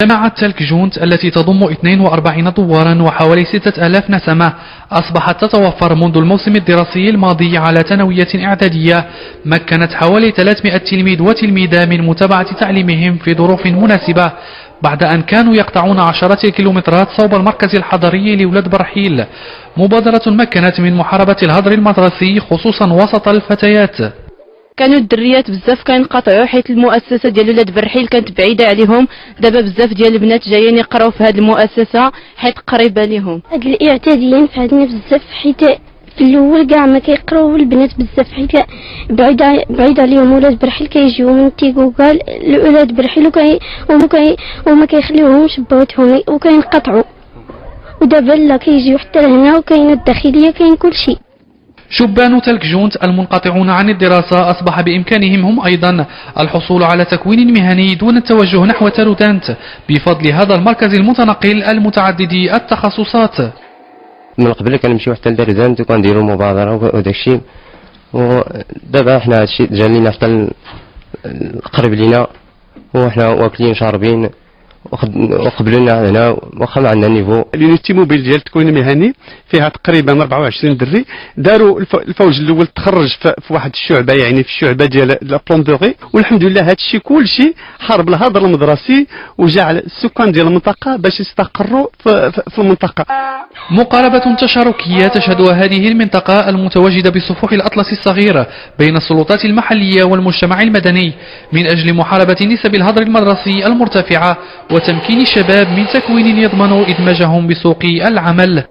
جامعة تلك جونت التي تضم 42 دوارا وحوالي 6000 نسمة أصبحت تتوفر منذ الموسم الدراسي الماضي على تنوية إعدادية مكنت حوالي 300 تلميذ وتلميذة من متابعة تعليمهم في ظروف مناسبة بعد أن كانوا يقطعون عشرات الكيلومترات صوب المركز الحضري لولاد برحيل. مبادرة مكنت من محاربة الهدر المدرسي خصوصا وسط الفتيات. كانوا الدريات بزاف كينقطعوا حيت المؤسسة ديال ولاد برحيل كانت بعيدة عليهم. دابا بزاف ديال البنات جايين يقراو في هذه المؤسسة حيت قريبة لهم هاد الاعدادية فادتنا بزاف حيت في الأول كاع ما كيقراو البنات بزاف حيت بعيد بعيد عليهم ولاد برحيل كيجيو من تيكوكال لولاد برحيل وما كي وما كيخليوهمش بواتهم وكينقطعوا. ودابا لا كيجيو حتى لهنا وكاين الداخلية كاين كلشي. شبان تالكجونت المنقطعون عن الدراسة أصبح بإمكانهم هم أيضا الحصول على تكوين مهني دون التوجه نحو تارودانت بفضل هذا المركز المتنقل المتعدد التخصصات. من قبل كنمشيو حتى لتارودانت وكنديرو مبادرة وداك الشيء. ودابا حنا هادشي جا لينا حتى قريب لينا وحنا واكلين شاربين. وقبلنا هنا واخا ما عندنا niveau ال unité mobile ديال التكوين المهني فيها تقريبا 24 دري. داروا الفوج الأول تخرج في واحد الشعبة يعني في الشعبة ديال la plomberie والحمد لله هذا الشيء كلشي حارب الهدر المدرسي وجعل السكان ديال المنطقة باش يستقروا في, في المنطقة. مقاربة تشاركية تشهدها هذه المنطقة المتواجدة بصفوح الأطلس الصغير بين السلطات المحلية والمجتمع المدني من أجل محاربة نسب الهدر المدرسي المرتفعة وتمكين الشباب من تكوين يضمن إدماجهم بسوق العمل.